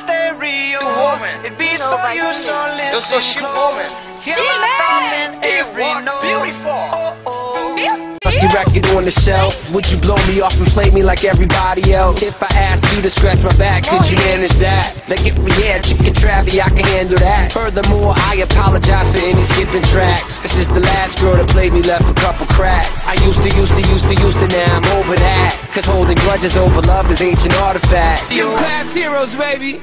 stereo. woman. It beats No, for but you, you so didn't. You're so listen she close. woman. Hear She my thoughts in every note. beautiful. Oh, oh. Rusty record on the shelf. Would you blow me off and play me like everybody else? If I asked you to scratch my back, could you manage that? Like if we had chicken travy, I can handle that. Furthermore, I apologize for any skipping tracks. This is the last girl that played me, left a couple cracks. I used to, used to, used to, used to, now I'm over that. Cause holding grudges over love is ancient artifacts. You heroes, baby.